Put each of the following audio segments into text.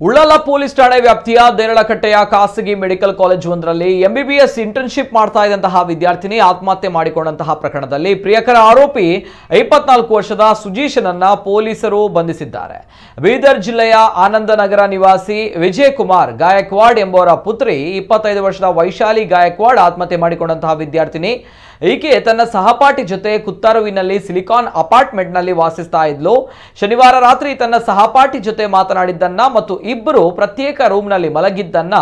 Ullal police ಠಾಣೆ ವ್ಯಾಪ್ತಿಯ ದೇರಳಕಟ್ಟೆಯ ಖಾಸಗಿ ಮೆಡಿಕಲ್ ಕಾಲೇಜ್ ಒಂದರಲ್ಲಿ ಎಂಬಿಬಿಎಸ್ ಇಂಟರ್ನ್ಶಿಪ್ ಮಾಡ್ತಾ ಇದ್ದಂತಹ ವಿದ್ಯಾರ್ಥಿನಿ ಆತ್ಮಹತ್ಯೆ ಮಾಡಿಕೊಂಡಂತಹ ಪ್ರಕರಣದಲ್ಲಿ ಪ್ರಿಯಕರ ಆರೋಪಿ ಇಪ್ಪತ್ನಾಲ್ಕು ವರ್ಷದ ಸುಜೀಶನನ್ನ ಪೊಲೀಸರು ಬಂಧಿಸಿದ್ದಾರೆ. ಬೀದರ್ ಜಿಲ್ಲೆಯ ಆನಂದನಗರ ನಿವಾಸಿ ವಿಜಯ್ ಕುಮಾರ್ ಗಾಯಕ್ವಾಡ್ ಎಂಬುವರ ಪುತ್ರಿ ಇಪ್ಪತ್ತೈದು ವರ್ಷದ ವೈಶಾಲಿ ಗಾಯಕ್ವಾಡ್ ಆತ್ಮಹತ್ಯೆ ಮಾಡಿಕೊಂಡಂತಹ ವಿದ್ಯಾರ್ಥಿನಿ ಈಕೆ ತನ್ನ ಸಹಪಾಠಿ ಜೊತೆ ಕುತ್ತಾರುವಿನಲ್ಲಿ ಸಿಲಿಕಾನ್ ಅಪಾರ್ಟ್ಮೆಂಟ್ನಲ್ಲಿ ವಾಸಿಸ್ತಾ ಇದ್ಲು. ಶನಿವಾರ ರಾತ್ರಿ ತನ್ನ ಸಹಪಾಠಿ ಜೊತೆ ಮಾತನಾಡಿದ್ದನ್ನ ಮತ್ತು ಇಬ್ಬರು ಪ್ರತ್ಯೇಕ ರೂಮ್ನಲ್ಲಿ ಮಲಗಿದ್ದನ್ನ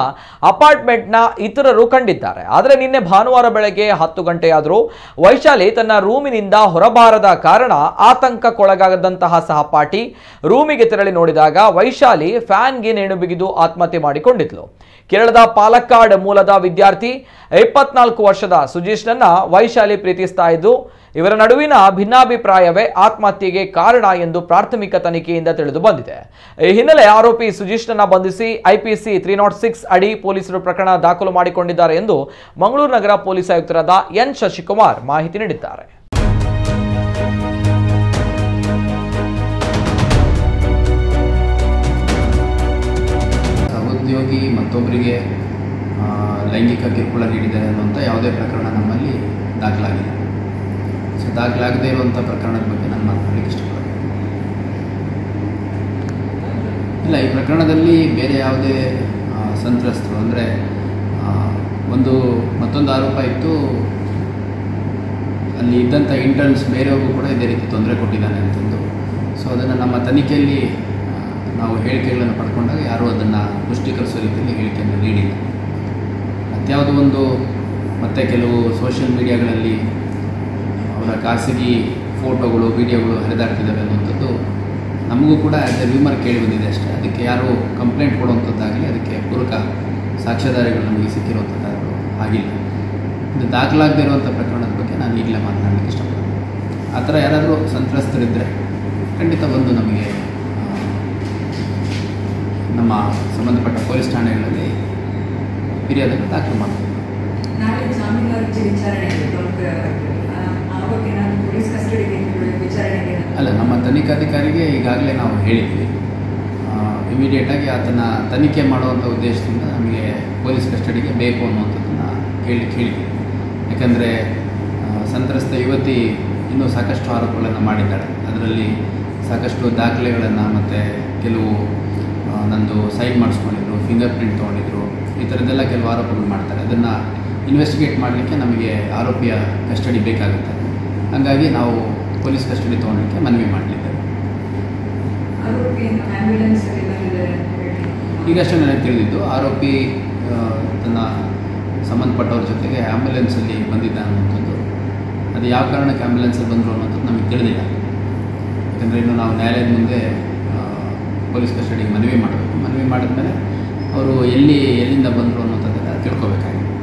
ಅಪಾರ್ಟ್ಮೆಂಟ್ನ ಇತರರು ಕಂಡಿದ್ದಾರೆ. ಆದರೆ ನಿನ್ನೆ ಭಾನುವಾರ ಬೆಳಗ್ಗೆ ಹತ್ತು ಗಂಟೆಯಾದರೂ ವೈಶಾಲಿ ತನ್ನ ರೂಮಿನಿಂದ ಹೊರಬಾರದ ಕಾರಣ ಆತಂಕಕ್ಕೊಳಗಾಗದಂತಹ ಸಹಪಾಠಿ ರೂಮಿಗೆ ತೆರಳಿ ನೋಡಿದಾಗ ವೈಶಾಲಿ ಫ್ಯಾನ್ಗೆ ನೇಣು ಬಿಗಿದು ಆತ್ಮಹತ್ಯೆ ಮಾಡಿಕೊಂಡಿದ್ಲು. ಕೇರಳದ ಪಾಲಕ್ಕಾಡ್ ಮೂಲದ ವಿದ್ಯಾರ್ಥಿ ಇಪ್ಪತ್ನಾಲ್ಕು ವರ್ಷದ ಸುಜೀಶ್ನನ್ನ ವೈಶಾಲಿ ಪ್ರೀತಿಸ್ತಾ ಇದ್ದು, ಇವರ ನಡುವಿನ ಭಿನ್ನಾಭಿಪ್ರಾಯವೇ ಆತ್ಮಹತ್ಯೆಗೆ ಕಾರಣ ಎಂದು ಪ್ರಾಥಮಿಕ ತನಿಖೆಯಿಂದ ತಿಳಿದು ಬಂದಿದೆ. ಈ ಹಿನ್ನೆಲೆ ಆರೋಪಿ ಸುಜಿಷ್ಣನ ಬಂಧಿಸಿ ಐಪಿಸಿ ತ್ರೀ ನಾಟ್ ಸಿಕ್ಸ್ ಅಡಿ ಪೊಲೀಸರು ಪ್ರಕರಣ ದಾಖಲು ಮಾಡಿಕೊಂಡಿದ್ದಾರೆ ಎಂದು ಮಂಗಳೂರು ನಗರ ಪೊಲೀಸ್ ಆಯುಕ್ತರಾದ ಎನ್ ಶಶಿಕುಮಾರ್ ಮಾಹಿತಿ ನೀಡಿದ್ದಾರೆ. ಮತ್ತೊಬ್ಬರಿಗೆ ಲೈಂಗಿಕ ಕಿರುಕುಳ ನೀಡಿದ್ದಾರೆ ಅನ್ನುವಂಥ ಯಾವುದೇ ಪ್ರಕರಣ ನಮ್ಮಲ್ಲಿ ಸೊ ದಾಖಲಾಗದೇ ಇರುವಂಥ ಪ್ರಕರಣದ ಬಗ್ಗೆ ನಾನು ಮಾತನಾಡಲಿಕ್ಕೆ ಇಷ್ಟಪಡ್ತೀನಿ ಇಲ್ಲ, ಈ ಪ್ರಕರಣದಲ್ಲಿ ಬೇರೆ ಯಾವುದೇ ಸಂತ್ರಸ್ತರು, ಅಂದರೆ ಒಂದು, ಮತ್ತೊಂದು ಆರೋಪ ಇತ್ತು. ಅಲ್ಲಿ ಇದ್ದಂಥ ಇಂಟರ್ನ್ಸ್ ಬೇರೆಯವ್ರಿಗೂ ಕೂಡ ಇದೇ ರೀತಿ ತೊಂದರೆ ಕೊಟ್ಟಿದ್ದಾನೆ ಅಂತಂದು. ಸೊ ಅದನ್ನು ನಮ್ಮ ತನಿಖೆಯಲ್ಲಿ ನಾವು ಹೇಳಿಕೆಗಳನ್ನು ಪಡ್ಕೊಂಡಾಗ ಯಾರೂ ಅದನ್ನು ಪುಷ್ಟೀಕರಿಸೋ ರೀತಿಯಲ್ಲಿ ಹೇಳಿಕೆಯನ್ನು ನೀಡಿಲ್ಲ. ಮತ್ಯಾವುದೋ ಒಂದು, ಮತ್ತೆ ಕೆಲವು ಸೋಷಿಯಲ್ ಮೀಡಿಯಾಗಳಲ್ಲಿ ಅವರ ಖಾಸಗಿ ಫೋಟೋಗಳು, ವಿಡಿಯೋಗಳು ಹರಿದಾಡ್ತಿದ್ದಾವೆ ಅನ್ನುವಂಥದ್ದು ನಮಗೂ ಕೂಡ ಆ್ಯಸ್ ಎ ವ್ಯೂಮರ್ ಕೇಳಿ ಬಂದಿದೆ ಅಷ್ಟೇ. ಅದಕ್ಕೆ ಯಾರೂ ಕಂಪ್ಲೇಂಟ್ ಕೊಡುವಂಥದ್ದಾಗಲಿ ಅದಕ್ಕೆ ಪೂರಕ ಸಾಕ್ಷ್ಯಾಧಾರಿಗಳು ನಮಗೆ ಸಿಕ್ಕಿರುವಂಥದ್ದಾಗಲು ಆಗಿಲ್ಲ. ಇದು ದಾಖಲಾಗದೇ ಇರುವಂಥ ಪ್ರಕರಣದ ಬಗ್ಗೆ ನಾನು ಈಗಲೇ ಮಾತನಾಡಲಿಕ್ಕೆ ಇಷ್ಟಪಡ್ತೀನಿ. ಆ ಥರ ಯಾರಾದರೂ ಸಂತ್ರಸ್ತರಿದ್ದರೆ ಖಂಡಿತ ಬಂದು ನಮಗೆ ನಮ್ಮ ಸಂಬಂಧಪಟ್ಟ ಪೊಲೀಸ್ ಠಾಣೆಗಳಲ್ಲಿ ಫಿರ್ಯಾದನ್ನು ದಾಖಲು ಮಾಡ್ತೀವಿ ಅಲ್ಲ, ನಮ್ಮ ತನಿಖಾಧಿಕಾರಿಗೆ ಈಗಾಗಲೇ ನಾವು ಹೇಳಿದ್ವಿ. ಇಮಿಡಿಯೇಟಾಗಿ ಆತನ ತನಿಖೆ ಮಾಡುವಂಥ ಉದ್ದೇಶದಿಂದ ನಮಗೆ ಪೊಲೀಸ್ ಕಸ್ಟಡಿಗೆ ಬೇಕು ಅನ್ನುವಂಥದ್ದನ್ನು ಕೇಳಿ, ಕೇಳಿದ್ವಿ. ಯಾಕಂದರೆ ಸಂತ್ರಸ್ತ ಯುವತಿ ಇನ್ನೂ ಸಾಕಷ್ಟು ಆರೋಪಗಳನ್ನು ಮಾಡಿದ್ದಾಳೆ. ಅದರಲ್ಲಿ ಸಾಕಷ್ಟು ದಾಖಲೆಗಳನ್ನು ಮತ್ತು ಕೆಲವು ನಂದು ಸೈನ್ ಮಾಡಿಸ್ಕೊಂಡಿದ್ರು, ಫಿಂಗರ್ ಪ್ರಿಂಟ್ ತೊಗೊಂಡಿದ್ರು, ಈ ಥರದ್ದೆಲ್ಲ ಕೆಲವು ಆರೋಪಗಳು ಮಾಡ್ತಾರೆ. ಅದನ್ನು ಇನ್ವೆಸ್ಟಿಗೇಟ್ ಮಾಡಲಿಕ್ಕೆ ನಮಗೆ ಆರೋಪಿಯ ಕಸ್ಟಡಿ ಬೇಕಾಗುತ್ತೆ. ಹಾಗಾಗಿ ನಾವು ಪೊಲೀಸ್ ಕಸ್ಟಡಿ ತೊಗೊಳಲಿಕ್ಕೆ ಮನವಿ ಬಂದಿದ್ದಾರೆ ಈಗಷ್ಟೇ ನನಗೆ ತಿಳಿದಿದ್ದು ಆರೋಪಿ ತನ್ನ ಸಂಬಂಧಪಟ್ಟವ್ರ ಜೊತೆಗೆ ಆ್ಯಂಬುಲೆನ್ಸಲ್ಲಿ ಬಂದಿದ್ದ ಅನ್ನುವಂಥದ್ದು. ಅದು ಯಾವ ಕಾರಣಕ್ಕೆ ಆ್ಯಂಬುಲೆನ್ಸಲ್ಲಿ ಬಂದರು ಅನ್ನೋಂಥದ್ದು ನಮಗೆ ತಿಳಿದಿಲ್ಲ. ಯಾಕಂದರೆ ಇನ್ನು ನಾವು ನ್ಯಾಯಾಲಯದ ಮುಂದೆ ಪೊಲೀಸ್ ಕಸ್ಟಡಿಗೆ ಮನವಿ ಮಾಡಬೇಕು. ಮನವಿ ಮಾಡಿದ್ಮೇಲೆ ಅವರು ಎಲ್ಲಿ ಎಲ್ಲಿಂದ ಬಂದರು ಅನ್ನೋಂಥದ್ದನ್ನು ತಿಳ್ಕೊಬೇಕಾಗಿದೆ.